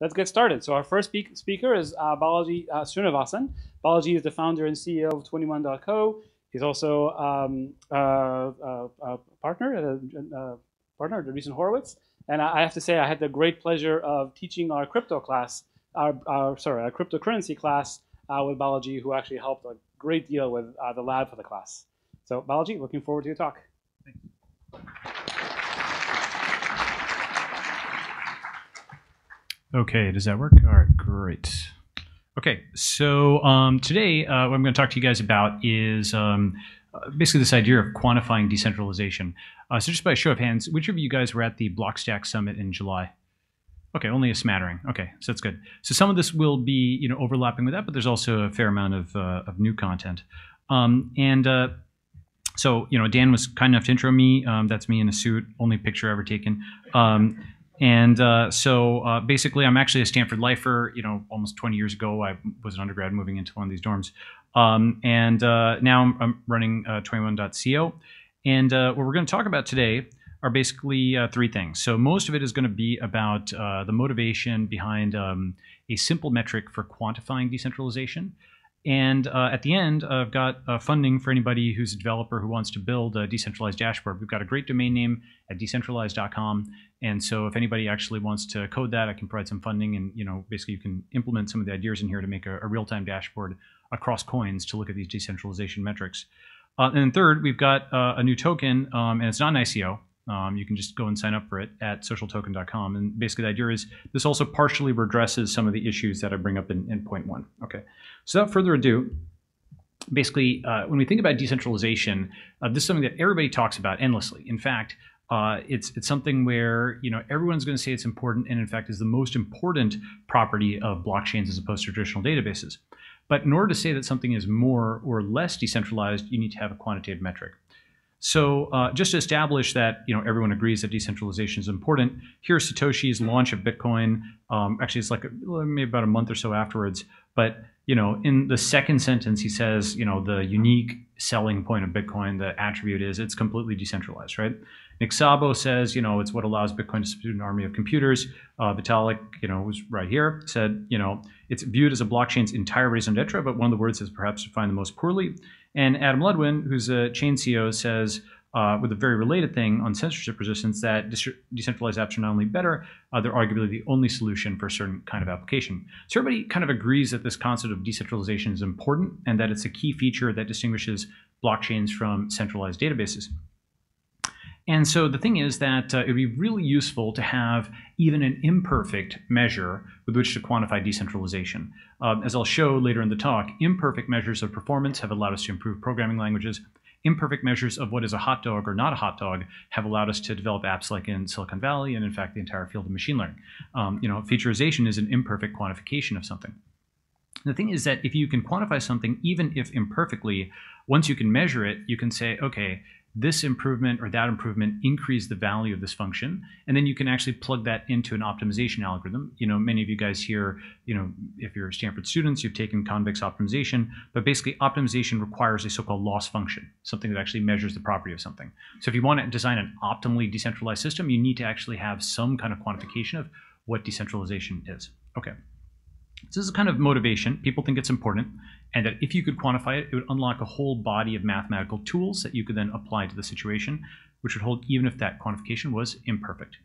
let's get started. So our first speak speaker is uh, Balaji uh, Srinivasan. Balaji is the founder and CEO of 21.co. He's also um, uh, a partner a, a partner at Andreessen Horowitz. And I have to say, I had the great pleasure of teaching our crypto class, our, our sorry, our cryptocurrency class uh, with Balaji, who actually helped a great deal with uh, the lab for the class. So Balaji, looking forward to your talk. Okay, does that work? All right, great. Okay, so um, today uh, what I'm going to talk to you guys about is um, uh, basically this idea of quantifying decentralization. Uh, so just by a show of hands, which of you guys were at the Blockstack Summit in July? Okay, only a smattering. Okay, so that's good. So some of this will be you know overlapping with that, but there's also a fair amount of, uh, of new content. Um, and uh, so you know Dan was kind enough to intro me. Um, that's me in a suit, only picture ever taken. And uh, so uh, basically, I'm actually a Stanford lifer. You know, almost 20 years ago, I was an undergrad moving into one of these dorms. Um, and uh, now I'm, I'm running uh, 21.co. And uh, what we're going to talk about today are basically uh, three things. So most of it is going to be about the motivation behind um, a simple metric for quantifying decentralization. And uh, at the end, uh, I've got uh, funding for anybody who's a developer who wants to build a decentralized dashboard. We've got a great domain name at decentralized.com. And so if anybody actually wants to code that, I can provide some funding. And you know, basically you can implement some of the ideas in here to make a, a real-time dashboard across coins to look at these decentralization metrics. Uh, and then third, we've got uh, a new token, um, and it's not an ICO. Um, you can just go and sign up for it at socialtoken.com. And basically, the idea is this also partially redresses some of the issues that I bring up in, in point one. Okay. So without further ado, basically, uh, when we think about decentralization, uh, this is something that everybody talks about endlessly. In fact, uh, it's it's something where you know everyone's going to say it's important, and in fact, is the most important property of blockchains as opposed to traditional databases. But in order to say that something is more or less decentralized, you need to have a quantitative metric. So uh, just to establish that you know everyone agrees that decentralization is important, here's Satoshi's launch of Bitcoin. Um, actually, it's like a, maybe about a month or so afterwards. But you know, in the second sentence, he says, you know, the unique selling point of Bitcoin, the attribute is it's completely decentralized, right? Nick Szabo says, you know, it's what allows Bitcoin to substitute an army of computers. Uh, Vitalik, you know, who's right here, said, you know, it's viewed as a blockchain's entire raison d'etre, but one of the words is perhaps defined the most poorly. And Adam Ludwin, who's a chain CEO, says, uh, with a very related thing on censorship resistance, that decentralized apps are not only better, uh, they're arguably the only solution for a certain kind of application. So everybody kind of agrees that this concept of decentralization is important and that it's a key feature that distinguishes blockchains from centralized databases. And so the thing is that uh, it would be really useful to have even an imperfect measure with which to quantify decentralization. Uh, as I'll show later in the talk, imperfect measures of performance have allowed us to improve programming languages. Imperfect measures of what is a hot dog or not a hot dog have allowed us to develop apps like in Silicon Valley and in fact the entire field of machine learning. Um, you know, featureization is an imperfect quantification of something. The thing is that if you can quantify something, even if imperfectly, once you can measure it, you can say, okay, this improvement or that improvement increase the value of this function. And then you can actually plug that into an optimization algorithm. You know many of you guys here you know if you're stanford students you've taken convex optimization. But basically optimization requires a so-called loss function something that actually measures the property of something. So if you want to design an optimally decentralized system you need to actually have some kind of quantification of what decentralization is. Okay. So this is kind of motivation. People think it's important, and that if you could quantify it, it would unlock a whole body of mathematical tools that you could then apply to the situation, which would hold even if that quantification was imperfect.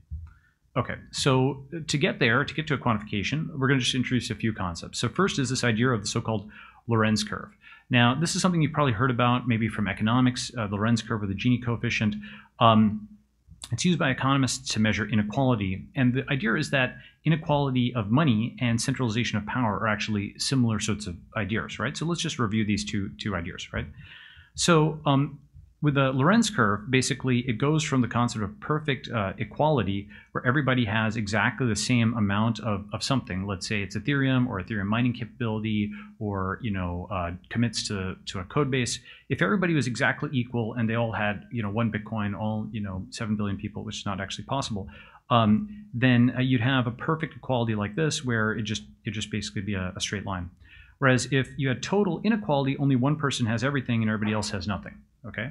Okay, so to get there, to get to a quantification, we're going to just introduce a few concepts. So first is this idea of the so-called Lorenz curve. Now, this is something you've probably heard about, maybe from economics, uh, the Lorenz curve or the Gini coefficient. Um, it's used by economists to measure inequality. And the idea is that inequality of money and centralization of power are actually similar sorts of ideas, right? So let's just review these two, two ideas, right? So um, with the Lorenz curve, basically it goes from the concept of perfect uh, equality, where everybody has exactly the same amount of, of something. Let's say it's Ethereum or Ethereum mining capability, or you know uh, commits to to a code base. If everybody was exactly equal and they all had you know one Bitcoin, all you know seven billion people, which is not actually possible, um, then uh, you'd have a perfect equality like this, where it just it just basically be a, a straight line. Whereas if you had total inequality, only one person has everything and everybody else has nothing. Okay.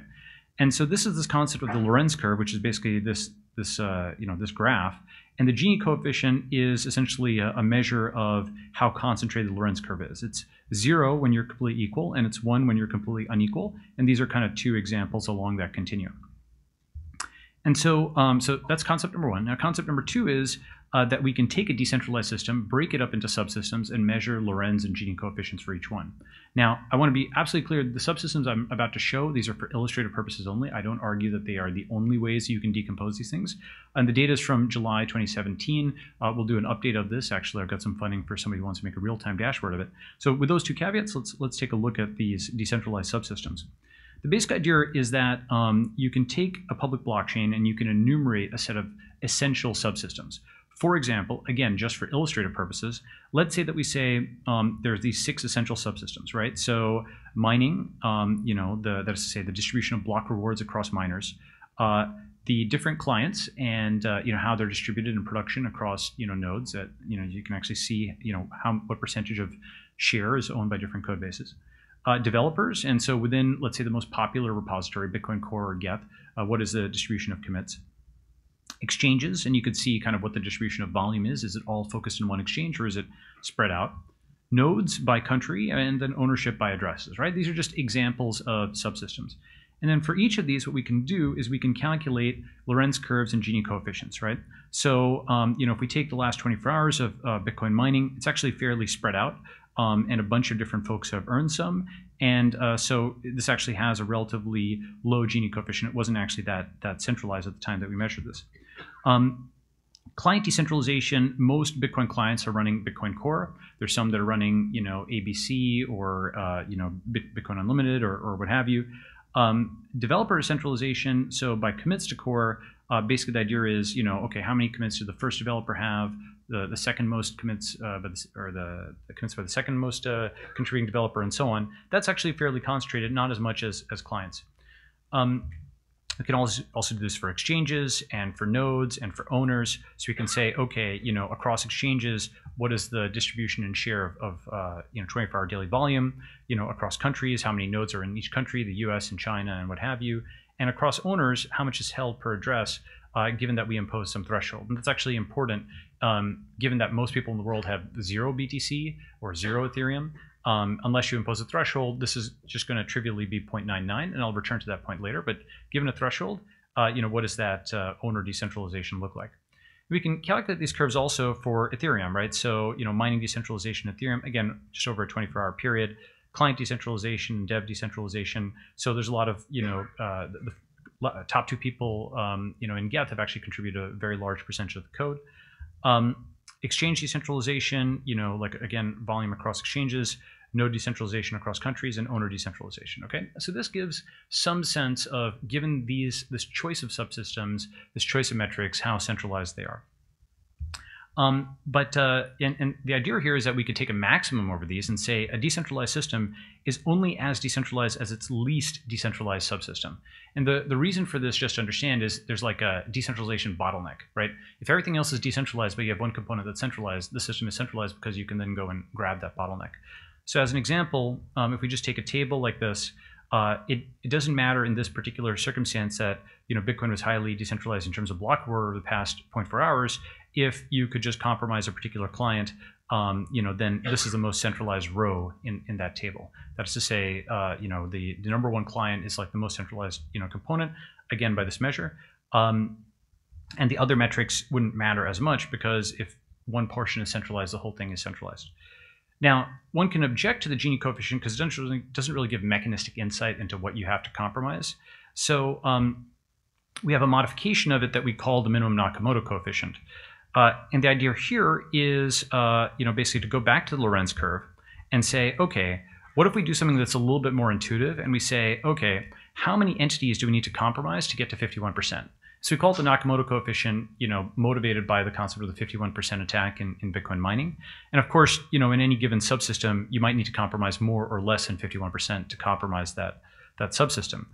And so this is this concept of the Lorenz curve, which is basically this this uh, you know this graph, and the Gini coefficient is essentially a, a, measure of how concentrated the Lorenz curve is. It's zero when you're completely equal, and it's one when you're completely unequal. And these are kind of two examples along that continuum. And so, um, so that's concept number one. Now, concept number two is uh, that we can take a decentralized system, break it up into subsystems, and measure Lorenz and Gini coefficients for each one. Now, I want to be absolutely clear, the subsystems I'm about to show, these are for illustrative purposes only. I don't argue that they are the only ways you can decompose these things. And the data is from July 2017. Uh, we'll do an update of this. Actually, I've got some funding for somebody who wants to make a real-time dashboard of it. So with those two caveats, let's, let's take a look at these decentralized subsystems. The basic idea is that um, you can take a public blockchain and you can enumerate a set of essential subsystems. For example, again, just for illustrative purposes, let's say that we say um, there's these six essential subsystems, right? So mining, um, you know, the, that is to say the distribution of block rewards across miners, uh, the different clients and uh, you know how they're distributed in production across you know nodes that you know you can actually see you know how what percentage of share is owned by different code bases. Uh, developers, and so within let's say the most popular repository, Bitcoin Core or Geth, uh, what is the distribution of commits? Exchanges, and you could see kind of what the distribution of volume is. Is it all focused in one exchange or is it spread out? Nodes by country and then ownership by addresses, right? These are just examples of subsystems. And then for each of these, what we can do is we can calculate Lorenz curves and Gini coefficients, right? So, um, you know, if we take the last 24 hours of uh, Bitcoin mining, it's actually fairly spread out. Um, and a bunch of different folks have earned some. And uh, so this actually has a relatively low Gini coefficient. It wasn't actually that, that centralized at the time that we measured this. Um, client decentralization, most Bitcoin clients are running Bitcoin Core. There's some that are running, you know, ABC or, uh, you know, Bitcoin Unlimited or, or what have you. Um, developer centralization, so by commits to core, uh, basically the idea is, you know, okay, how many commits does the first developer have? The, the second most commits, uh, by the, or the, the, commits by the second most uh, contributing developer, and so on. That's actually fairly concentrated, not as much as as clients. Um, we can also, also do this for exchanges and for nodes and for owners. So we can say, okay, you know, across exchanges, what is the distribution and share of, of uh, you know 24-hour daily volume? You know, across countries, how many nodes are in each country, the U.S. and China and what have you, and across owners, how much is held per address, uh, given that we impose some threshold. And that's actually important, um, given that most people in the world have zero BTC or zero Ethereum. Um, unless you impose a threshold, this is just going to trivially be 0.99, and I'll return to that point later. But given a threshold, uh, you know, what does that uh, owner decentralization look like? We can calculate these curves also for Ethereum, right? So, you know, mining decentralization Ethereum, again, just over a 24-hour period, client decentralization, dev decentralization. So there's a lot of, you know, uh, the, the, top two people, um, you know, in Geth have actually contributed a very large percentage of the code. Um, exchange decentralization, you know, like again, volume across exchanges, no decentralization across countries, and owner decentralization. Okay, so this gives some sense of given these this choice of subsystems, this choice of metrics, how centralized they are. Um, but uh, and, and, the idea here is that we could take a maximum over these and say a decentralized system is only as decentralized as its least decentralized subsystem. And the, the reason for this, just to understand, is there's like a decentralization bottleneck, right? If everything else is decentralized, but you have one component that's centralized, the system is centralized because you can then go and grab that bottleneck. So as an example, um, if we just take a table like this, uh, it, it doesn't matter in this particular circumstance that you know Bitcoin was highly decentralized in terms of block reward over the past 0.4 hours. If you could just compromise a particular client, um, you know, then this is the most centralized row in, in that table. That's to say, uh, you know, the, the number one client is like the most centralized you know component again by this measure. Um, and the other metrics wouldn't matter as much because if one portion is centralized, the whole thing is centralized. Now, one can object to the Gini coefficient because it doesn't really, give mechanistic insight into what you have to compromise. So um, we have a modification of it that we call the minimum Nakamoto coefficient. Uh, and the idea here is, uh, you know, basically to go back to the Lorenz curve and say, okay, what if we do something that's a little bit more intuitive and we say, okay, how many entities do we need to compromise to get to 51%? So we call it the Nakamoto coefficient, you know, motivated by the concept of the 51% attack in, in Bitcoin mining. And of course, you know, in any given subsystem, you might need to compromise more or less than 51% to compromise that, that subsystem.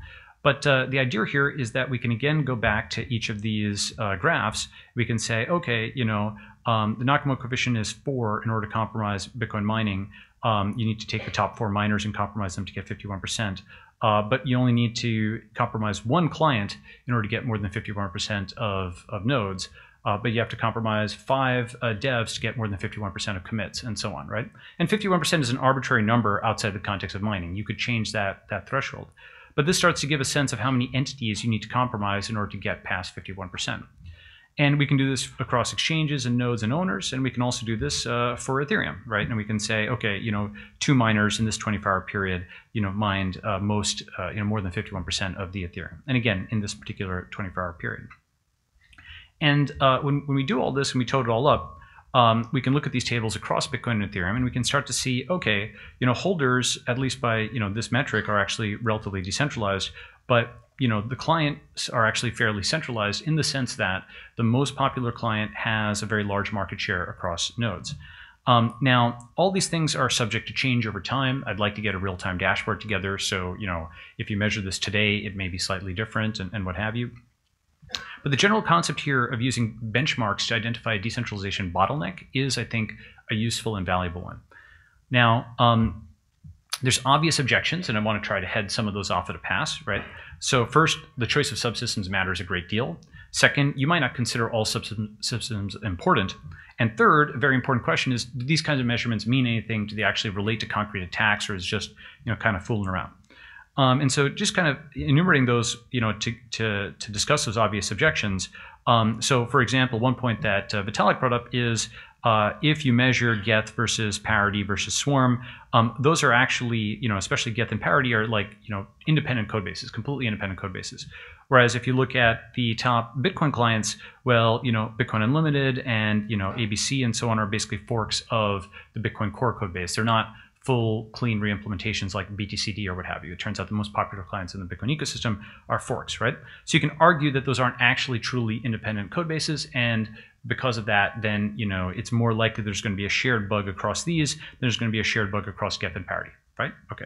But uh, the idea here is that we can again go back to each of these uh, graphs. We can say, okay, you know, um, the Nakamoto coefficient is four in order to compromise Bitcoin mining. Um, you need to take the top four miners and compromise them to get 51%. Uh, but you only need to compromise one client in order to get more than 51% of, of nodes. Uh, but you have to compromise five uh, devs to get more than 51% of commits and so on, right? And 51% is an arbitrary number outside the context of mining. You could change that, that threshold. But this starts to give a sense of how many entities you need to compromise in order to get past 51%. And we can do this across exchanges and nodes and owners, and we can also do this uh, for Ethereum, right? And we can say, okay, you know, two miners in this 24-hour period, you know, mined uh, most, uh, you know, more than 51% of the Ethereum. And again, in this particular 24-hour period. And uh, when, when we do all this and we total it all up, um, we can look at these tables across Bitcoin and Ethereum, and we can start to see, okay, you know, holders, at least by you know this metric, are actually relatively decentralized, but you know the clients are actually fairly centralized in the sense that the most popular client has a very large market share across nodes. Um, now, all these things are subject to change over time. I'd like to get a real-time dashboard together, so you know if you measure this today, it may be slightly different and, and what have you. But the general concept here of using benchmarks to identify a decentralization bottleneck is, I think, a useful and valuable one. Now, um, there's obvious objections, and I want to try to head some of those off at a pass, right? So first, the choice of subsystems matters a great deal. Second, you might not consider all subsystems important. And third, a very important question is, do these kinds of measurements mean anything? Do they actually relate to concrete attacks, or is just you know kind of fooling around? Um, and so just kind of enumerating those, you know, to, to, to discuss those obvious objections. Um, so for example, one point that uh, Vitalik brought up is uh, if you measure Geth versus parity versus Swarm, um, those are actually, you know, especially Geth and parity are like, you know, independent code bases, completely independent code bases. Whereas if you look at the top Bitcoin clients, well, you know, Bitcoin Unlimited and, you know, ABC and so on are basically forks of the Bitcoin core code base. They're not full clean reimplementations like BTCD or what have you. It turns out the most popular clients in the Bitcoin ecosystem are forks, right? So you can argue that those aren't actually truly independent code bases, and because of that, then you know it's more likely there's going to be a shared bug across these. There's going to be a shared bug across Geth and Parity, right? Okay.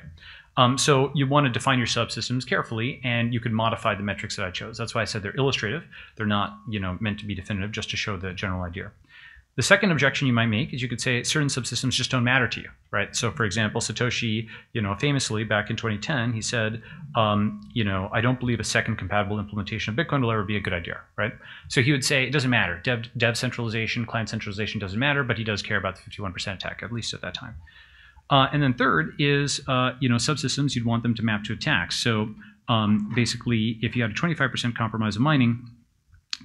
Um, so you want to define your subsystems carefully, and you can modify the metrics that I chose. That's why I said they're illustrative. They're not, you know, meant to be definitive, just to show the general idea. The second objection you might make is you could say certain subsystems just don't matter to you, right? So, for example, Satoshi, you know, famously back in 2010, he said, um, you know, I don't believe a second compatible implementation of Bitcoin will ever be a good idea, right? So he would say it doesn't matter. Dev, dev centralization, client centralization doesn't matter, but he does care about the 51% attack, at least at that time. Uh, and then third is, uh, you know, subsystems, you'd want them to map to attacks. So um, basically, if you had a 25% compromise of mining,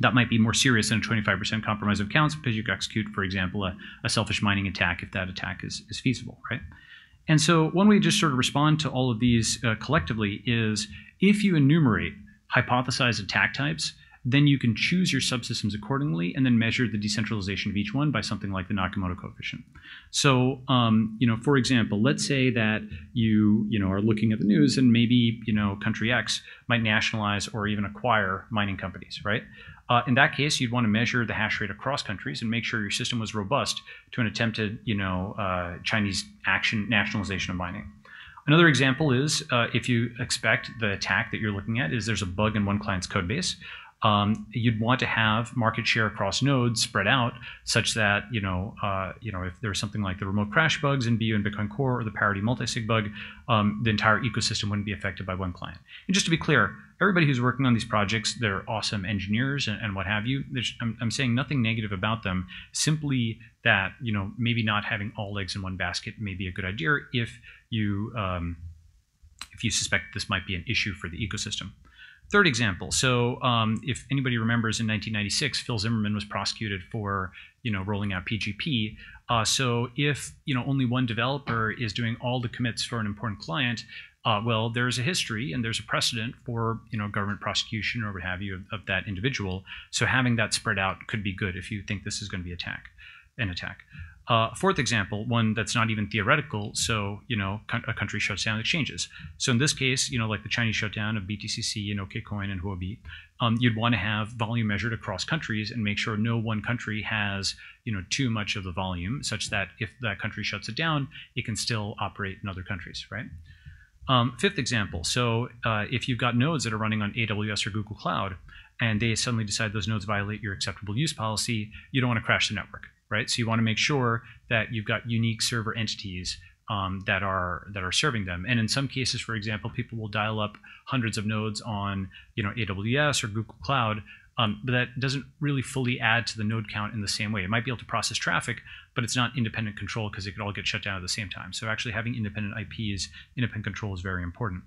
that might be more serious than a 25% compromise of counts because you could execute, for example, a, a, selfish mining attack if that attack is, is feasible, right? And so one way to just sort of respond to all of these uh, collectively is if you enumerate hypothesized attack types, then you can choose your subsystems accordingly and then measure the decentralization of each one by something like the Nakamoto coefficient. So, um, you know, for example, let's say that you, you know, are looking at the news and maybe, you know, country X might nationalize or even acquire mining companies, right? Uh, in that case, you'd want to measure the hash rate across countries and make sure your system was robust to an attempted, you know, uh, Chinese action nationalization of mining. Another example is uh, if you expect the attack that you're looking at is there's a bug in one client's code base um, you'd want to have market share across nodes spread out such that you know uh, you know if there's something like the remote crash bugs in BU and Bitcoin Core or the parity multisig bug, um, the entire ecosystem wouldn't be affected by one client. And just to be clear, everybody who's working on these projects, they're awesome engineers and, and what have you. I'm, I'm, saying nothing negative about them. Simply that you know maybe not having all eggs in one basket may be a good idea if you um, if you suspect this might be an issue for the ecosystem. Third example. So, um, if anybody remembers, in 1996, Phil Zimmermann was prosecuted for, you know, rolling out PGP. Uh, so, if you know only one developer is doing all the commits for an important client, uh, well, there's a history and there's a precedent for you know government prosecution or what have you of, of, that individual. So, having that spread out could be good if you think this is going to be attack, an attack. Uh, fourth example, one that's not even theoretical. So, you know, a country shuts down exchanges. So in this case, you know, like the Chinese shutdown of BTCC and OKCoin and Huobi, um, you'd want to have volume measured across countries and make sure no one country has, you know, too much of the volume, such that if that country shuts it down, it can still operate in other countries, right? Um, fifth example. So uh, if you've got nodes that are running on AWS or Google Cloud, and they suddenly decide those nodes violate your acceptable use policy, you don't want to crash the network right? So you want to make sure that you've got unique server entities um, that are that are serving them. And in some cases, for example, people will dial up hundreds of nodes on you know AWS or Google Cloud, um, but that doesn't really fully add to the node count in the same way. It might be able to process traffic, but it's not independent control because it could all get shut down at the same time. So actually having independent IPs, independent control is very important.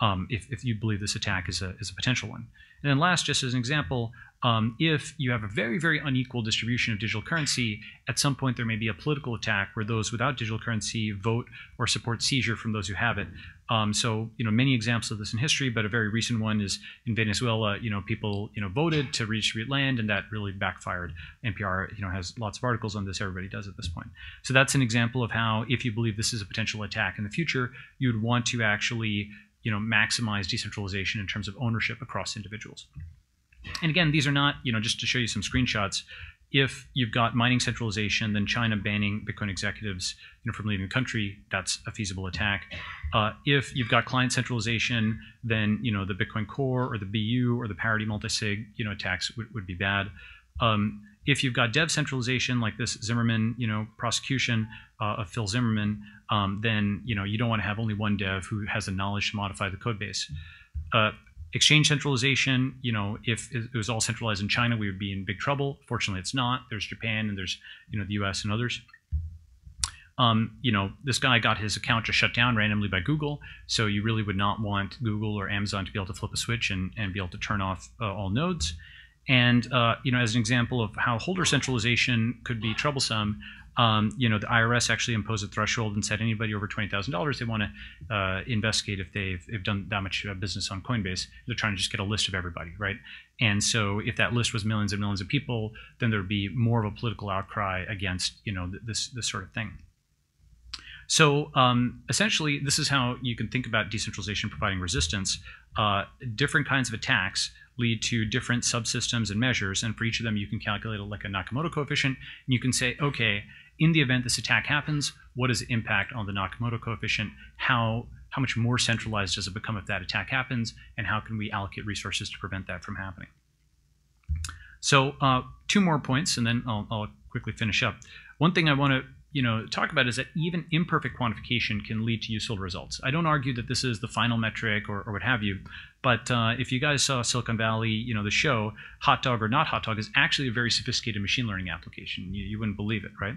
Um, if, if you believe this attack is a, is a potential one. And then last, just as an example, um, if you have a very, very unequal distribution of digital currency, at some point there may be a political attack where those without digital currency vote or support seizure from those who have it. Um, so, you know, many examples of this in history, but a very recent one is in Venezuela. You know, people you know voted to redistribute land, and that really backfired. NPR, you know, has lots of articles on this. Everybody does at this point. So that's an example of how, if you believe this is a potential attack in the future, you'd want to actually you know maximize decentralization in terms of ownership across individuals. And again, these are not, you know, just to show you some screenshots, if you've got mining centralization, then China banning Bitcoin executives you know, from leaving the country, that's a feasible attack. Uh, if you've got client centralization, then you know the Bitcoin Core or the BU or the parity multisig you know attacks would, would be bad. Um, if you've got dev centralization like this Zimmermann you know prosecution uh, of Phil Zimmermann, um, then you know you don't want to have only one dev who has the knowledge to modify the code base. Uh, exchange centralization, you know, if it was all centralized in China, we would be in big trouble. Fortunately, it's not. There's Japan and there's, you know, the US and others. Um, you know, this guy got his account just shut down randomly by Google. So you really would not want Google or Amazon to be able to flip a switch and, and be able to turn off uh, all nodes. And, uh, you know, as an example of how holder centralization could be troublesome, um, you know, the IRS actually imposed a threshold and said anybody over twenty thousand dollars they want to uh, investigate if they've, they've done that much uh, business on Coinbase. They're trying to just get a list of everybody, right? And so if that list was millions and millions of people, then there would be more of a political outcry against you know this this sort of thing. So um, essentially, this is how you can think about decentralization providing resistance. Uh, different kinds of attacks lead to different subsystems and measures, and for each of them, you can calculate a, like a Nakamoto coefficient, and you can say, okay, in the event this attack happens, what is the impact on the Nakamoto coefficient? How, how much more centralized does it become if that attack happens? And how can we allocate resources to prevent that from happening? So uh, two more points, and then I'll, I'll quickly finish up. One thing I want to you know, talk about is that even imperfect quantification can lead to useful results. I don't argue that this is the final metric or, or what have you, but uh, if you guys saw Silicon Valley, you know, the show, Hot Dog or Not Hot Dog is actually a very sophisticated machine learning application. You, you wouldn't believe it, right?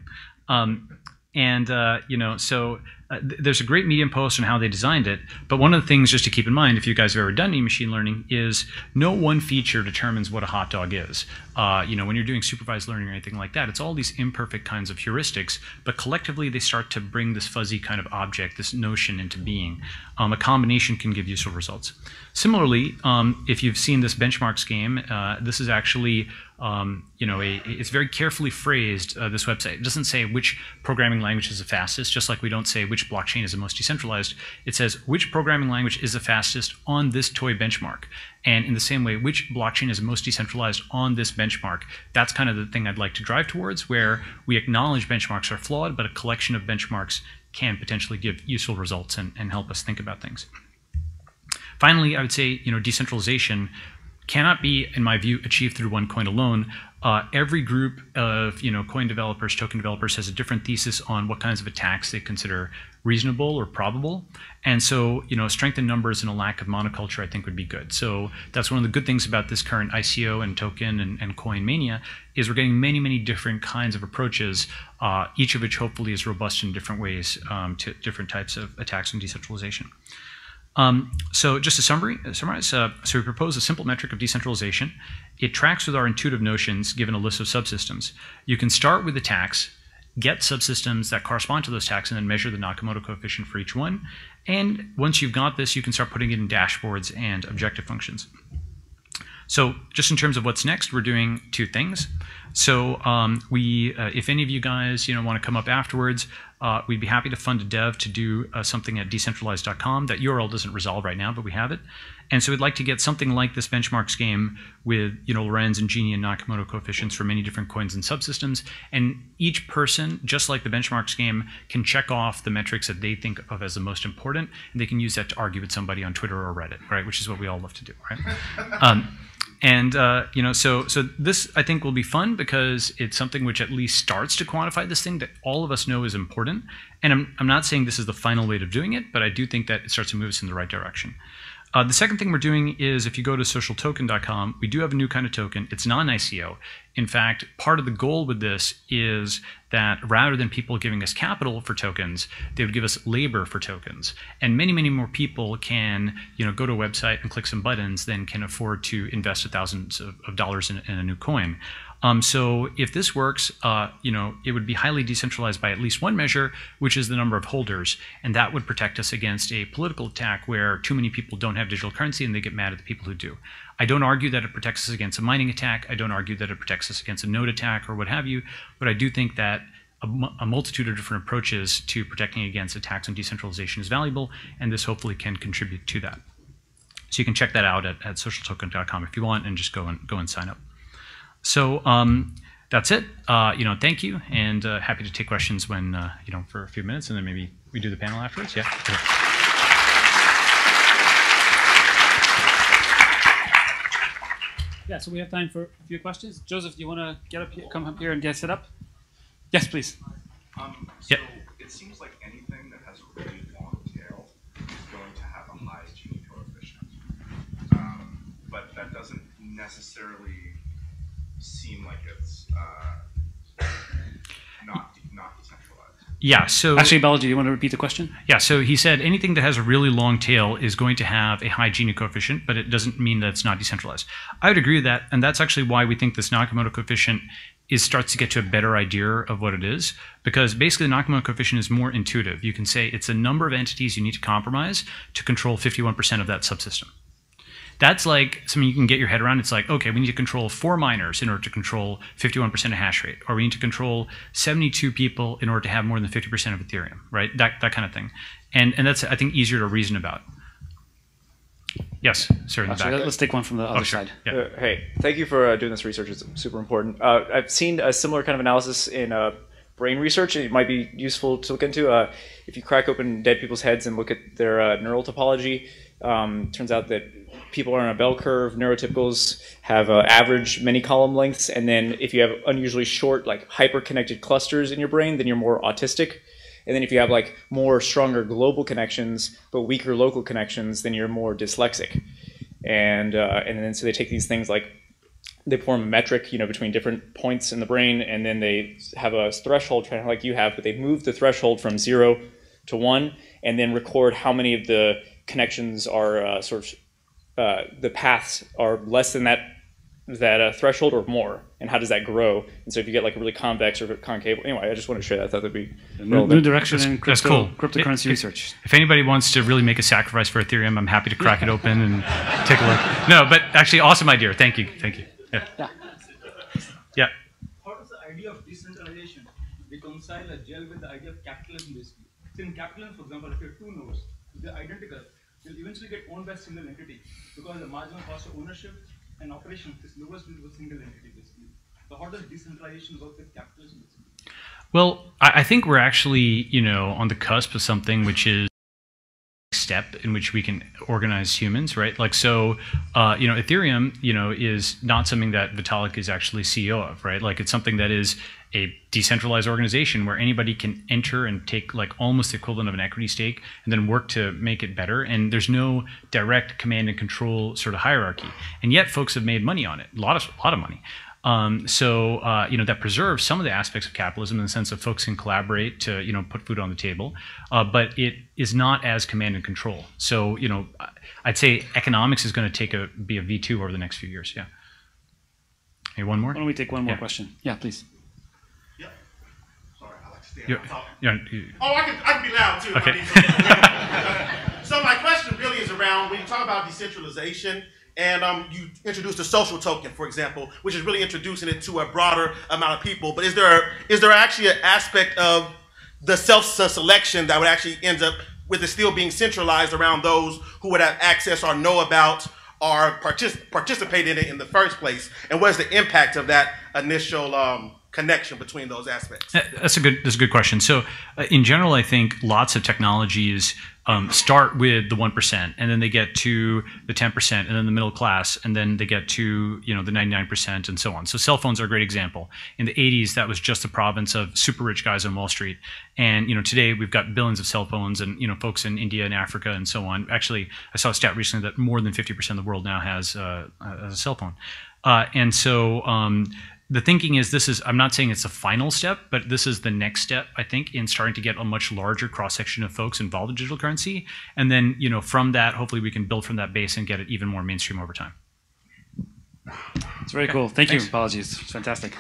Um, and uh, you know, so uh, th there's a great Medium post on how they designed it. But one of the things just to keep in mind, if you guys have ever done any machine learning, is no one feature determines what a hot dog is. Uh, you know, when you're doing supervised learning or anything like that, it's all these imperfect kinds of heuristics, but collectively they start to bring this fuzzy kind of object, this notion into being. Um, a combination can give useful results. Similarly, um, if you've seen this benchmarks game, uh, this is actually um, you know, a, it's very carefully phrased, uh, this website. It doesn't say which programming language is the fastest, just like we don't say which blockchain is the most decentralized. It says which programming language is the fastest on this toy benchmark. And in the same way, which blockchain is most decentralized on this benchmark. That's kind of the thing I'd like to drive towards, where we acknowledge benchmarks are flawed, but a collection of benchmarks can potentially give useful results and, and help us think about things. Finally, I would say, you know, decentralization cannot be, in my view, achieved through one coin alone. Uh, every group of you know coin developers, token developers has a different thesis on what kinds of attacks they consider reasonable or probable. And so, you know, strength in numbers and a lack of monoculture, I think, would be good. So that's one of the good things about this current ICO and token and, and coin mania is we're getting many, many different kinds of approaches, uh, each of which hopefully is robust in different ways um, to different types of attacks and decentralization. Um, so just to summary, uh, summarize, uh, so we propose a simple metric of decentralization. It tracks with our intuitive notions given a list of subsystems. You can start with the tax, get subsystems that correspond to those tax, and then measure the Nakamoto coefficient for each one. And once you've got this, you can start putting it in dashboards and objective functions. So just in terms of what's next, we're doing two things. So um, we, uh, if any of you guys, you know, want to come up afterwards, uh, we'd be happy to fund a dev to do uh, something at decentralized.com. That URL doesn't resolve right now, but we have it. And so we'd like to get something like this benchmarks game with, you know, Lorenz and Gini and Nakamoto coefficients for many different coins and subsystems. And each person, just like the benchmarks game, can check off the metrics that they think of as the most important, and they can use that to argue with somebody on Twitter or Reddit, right? Which is what we all love to do, right? Um, and uh, you know, so so this I think will be fun because it's something which at least starts to quantify this thing that all of us know is important. And I'm I'm not saying this is the final way of doing it, but I do think that it starts to move us in the right direction. Uh, the second thing we're doing is if you go to socialtoken.com, we do have a new kind of token. It's non ICO. In fact, part of the goal with this is that rather than people giving us capital for tokens, they would give us labor for tokens. And many, many more people can you know, go to a website and click some buttons than can afford to invest thousands of, of dollars in, in a new coin. Um, so if this works, uh, you know, it would be highly decentralized by at least one measure, which is the number of holders, and that would protect us against a political attack where too many people don't have digital currency and they get mad at the people who do. I don't argue that it protects us against a mining attack. I don't argue that it protects us against a node attack or what have you, but I do think that a, multitude of different approaches to protecting against attacks on decentralization is valuable, and this hopefully can contribute to that. So you can check that out at, at socialtoken.com if you want, and just go and go and sign up. So um, that's it. Uh, you know, thank you, and uh, happy to take questions when uh, you know for a few minutes, and then maybe we do the panel afterwards. Yeah. Yeah, so we have time for a few questions. Joseph, do you want to get up here, come up here and get set up? Yes, please. Um, so yep. it seems like anything that has a really long tail is going to have a high Gini coefficient. Um, but that doesn't necessarily seem like it's uh, not not decentralized. Yeah. So actually, Balaji, do you want to repeat the question? Yeah. So he said anything that has a really long tail is going to have a high Gini coefficient, but it doesn't mean that it's not decentralized. I would agree with that, and that's actually why we think this Nakamoto coefficient is starts to get to a better idea of what it is because basically the Nakamoto coefficient is more intuitive. You can say it's a number of entities you need to compromise to control 51% of that subsystem. That's like something you can get your head around. It's like, okay, we need to control four miners in order to control 51% of hash rate, or we need to control 72 people in order to have more than 50% of Ethereum, right? That, that kind of thing. And, and that's, I think, easier to reason about. Yes, sir. In the back. Let's take one from the other oh, sure. side. Yeah. Uh, hey, thank you for uh, doing this research. It's super important. Uh, I've seen a similar kind of analysis in uh, brain research. It might be useful to look into. Uh, if you crack open dead people's heads and look at their uh, neural topology, um, turns out that people are on a bell curve. Neurotypicals have uh, average many column lengths, and then if you have unusually short, like hyper-connected clusters in your brain, then you're more autistic. And then if you have like more stronger global connections but weaker local connections, then you're more dyslexic. And uh, and then so they take these things like they form a metric, you know, between different points in the brain, and then they have a threshold, kind of like you have, but they move the threshold from zero to one, and then record how many of the connections are uh, sort of uh, the paths are less than that that uh, threshold or more, and how does that grow? And so if you get like a really convex or concave, anyway, I just want to share that. I thought that'd be new, new direction in crypto, cool. cryptocurrency it, research. If anybody wants to really make a sacrifice for Ethereum, I'm happy to crack it open and take a look. No, but actually, awesome idea. Thank you, thank you. Yeah. Yeah. yeah. How does the idea of decentralization reconcile a gel with the idea of capitalism? Basically, so in capitalism, for example, if you have two nodes, they're identical will eventually get owned by a single entity because the marginal cost of ownership and operation is lowest with a single entity basically. So how does decentralization work with capitalism? Well, I think we're actually, you know, on the cusp of something which is step in which we can organize humans, right? Like so, uh, you know, Ethereum, you know, is not something that Vitalik is actually CEO of, right? Like it's something that is a decentralized organization where anybody can enter and take like almost the equivalent of an equity stake and then work to make it better. And there's no direct command and control sort of hierarchy. And yet, folks have made money on it, a lot of a lot of money. Um, so uh, you know that preserves some of the aspects of capitalism in the sense that folks can collaborate to you know put food on the table, uh, but it is not as command and control. So you know I'd say economics is going to take a be a V two over the next few years. Yeah. Hey, one more. Why don't we take one more yeah. question? Yeah, please. Yeah. Sorry, I like to stand. You're, you're, you're, oh, I can I can be loud too. Okay. so my question really is around when you talk about decentralization and um, you introduced a social token, for example, which is really introducing it to a broader amount of people. But is there is there actually an aspect of the self-selection that would actually end up with it still being centralized around those who would have access or know about or partic- participate in it in the first place? And what is the impact of that initial um, connection between those aspects? Uh, That's a good. That's a good question. So, uh, in general, I think lots of technologies um, start with the one percent, and then they get to the ten percent, and then the middle class, and then they get to you know the ninety nine percent, and so on. So, cell phones are a great example. In the '80s, that was just the province of super rich guys on Wall Street, and you know today we've got billions of cell phones, and you know folks in India and Africa and so on. Actually, I saw a stat recently that more than fifty percent of the world now has uh, a cell phone, uh, and so. Um, the thinking is this is i'm not saying it's a final step but this is the next step i think in starting to get a much larger cross section of folks involved in digital currency and then you know from that hopefully we can build from that base and get it even more mainstream over time It's very cool. Thank Thanks. you. Apologies. It's fantastic.